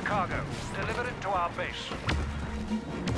the cargo. Deliver it to our base.